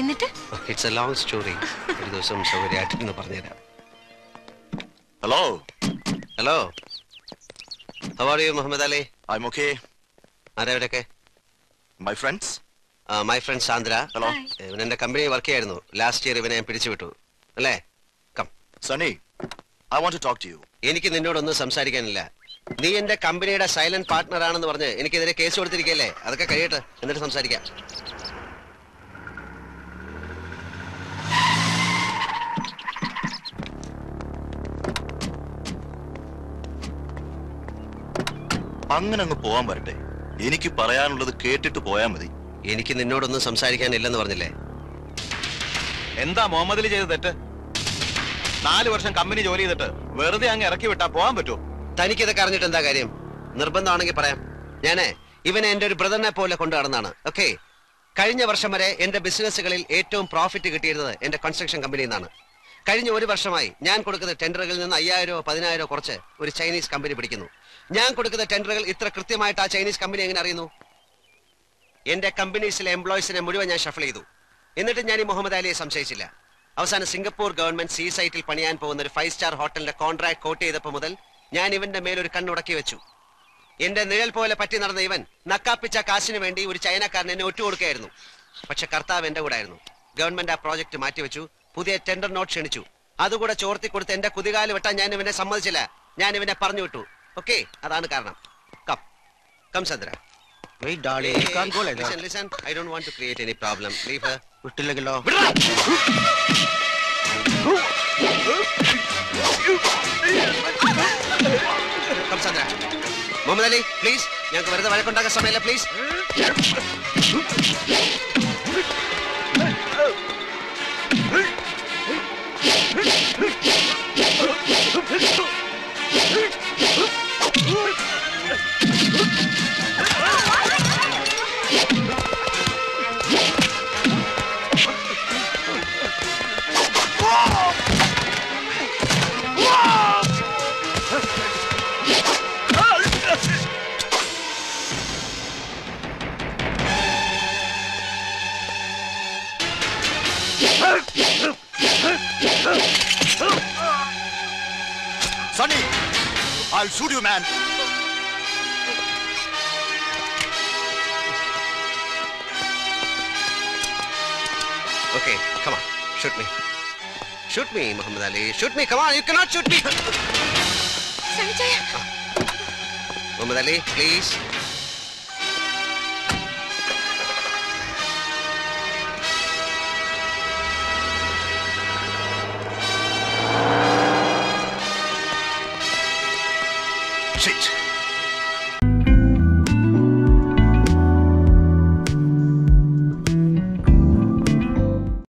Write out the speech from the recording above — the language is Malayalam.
എന്നിട്ട്? ഇറ്റ്സ് എ ലോങ് സ്റ്റോറി ഒരു ദിവസം സൗകര്യമായിട്ടൊന്ന് പറഞ്ഞുതരാം. Hello hello how are you Muhammad Ali I'm okay ആരാവിടൊക്കെ my friends my friend Sandra. Hello. ഇവൻ എന്റെ കമ്പനി വർക്ക് ചെയ്യായിരുന്നു. ലാസ്റ്റ് ഇയർ ഇവനെ ഞാൻ പിടിച്ചുവിട്ടു. അല്ലേ? Come Sunny I want to talk to you എനിക്ക് നിന്നോടൊന്നും സംസാരിക്കാനില്ല. നീ എന്റെ കമ്പനിയുടെ സൈലന്റ് പാർട്ട്ണർ ആണെന്ന് പറഞ്ഞ് എനിക്കെതിരെ കേസ് കൊടുത്തിരിക്കല്ലേ അതൊക്കെ കഴിയട്ടെ. എന്നിട്ട് സംസാരിക്കാം. അങ്ങനെ അങ്ങ് പോവാൻ വരട്ടെ. എനിക്ക് പറയാനുള്ളത് കേട്ടിട്ട് പോയാൽ മതി. എനിക്ക് നിന്നോടൊന്നും സംസാരിക്കാനില്ലെന്ന് പറഞ്ഞില്ലേ? എന്താ മുഹമ്മദ് അലി ചെയ്ത തെറ്റ്? നാല് വർഷം കമ്പനി ജോലി ചെയ്തിട്ട് വെറുതെ അങ്ങ് ഇറക്കി വിട്ടാ പോവാൻ പറ്റുമോ? തനിക്കിതൊക്കെ അറിഞ്ഞിട്ട് എന്താ കാര്യം? നിർബന്ധമാണെങ്കിൽ പറയാം. ഞാനേ ഇവനെ എന്റെ ഒരു ബ്രദറിനെ പോലെ കൊണ്ടു നടന്നാണ്. ഓക്കെ കഴിഞ്ഞ വർഷം വരെ എന്റെ ബിസിനസ്സുകളിൽ ഏറ്റവും പ്രോഫിറ്റ് കിട്ടിയിരുന്നത് എന്റെ കൺസ്ട്രക്ഷൻ കമ്പനിയിൽ നിന്നാണ്. കഴിഞ്ഞ ഒരു വർഷമായി ഞാൻ കൊടുക്കുന്ന ടെൻഡറുകളിൽ നിന്ന് അയ്യായിരോ പതിനായിരോ കുറച്ച് ഒരു ചൈനീസ് കമ്പനി പിടിക്കുന്നു. ഞാൻ കൊടുക്കുന്ന ടെൻഡറുകൾ ഇത്ര കൃത്യമായിട്ട് ആ ചൈനീസ് കമ്പനി എങ്ങനെ അറിയുന്നു? എന്റെ കമ്പനീസിലെ എംപ്ലോയീസിനെ മുഴുവൻ ഞാൻ ഷഫിൾ ചെയ്തു. എന്നിട്ട് ഞാൻ ഈ മുഹമ്മദ് അലിയെ സംശയിച്ചില്ല. അവസാനം സിംഗപ്പൂർ ഗവൺമെന്റ് സീ സൈറ്റിൽ പണിയാൻ പോകുന്ന ഒരു ഫൈവ് സ്റ്റാർ ഹോട്ടലിന്റെ കോൺട്രാക്ട് കോട്ട് ചെയ്തപ്പോൾ മുതൽ ഞാൻ ഇവന്റെ മേലൊരു കണ്ണുടക്കി വെച്ചു. എന്റെ നിഴൽ പോലെ പറ്റി നടന്ന ഇവൻ നക്കാപ്പിച്ച കാശിന് വേണ്ടി ഒരു ചൈനക്കാരൻ എന്നെ ഒറ്റുകൊടുക്കുകയായിരുന്നു പക്ഷെ കർത്താവ് എന്റെ കൂടെ ആയിരുന്നു. ഗവൺമെന്റ് ആ പ്രോജക്ട് മാറ്റിവെച്ചു. പുതിയ ടെൻഡർ നോട്ട് ക്ഷണിച്ചു. അതുകൂടെ ചോർത്തി കൊടുത്ത് എന്റെ കുതികാൽ വെട്ടാൻ ഞാൻ ഇവനെ സമ്മതിച്ചില്ല. ഞാൻ ഇവനെ പറഞ്ഞു വിട്ടു. ഓക്കെ അതാണ് കാരണം. Come come Chandra. Wait. I don't want to create any problem. Leave വിട്ടില്ലെങ്കിലോ? Sandra. മുഹമ്മദ് അലി പ്ലീസ് ഞങ്ങൾക്ക് വെറുതെ വഴക്കുണ്ടാക്കാൻ സമയമില്ല please Sunny I shoot you man Okay, come on, shoot me. Shoot me, Muhammad Ali. Shoot me, come on, you cannot shoot me. Sanjay. Ah. Muhammad Ali, please. Sit.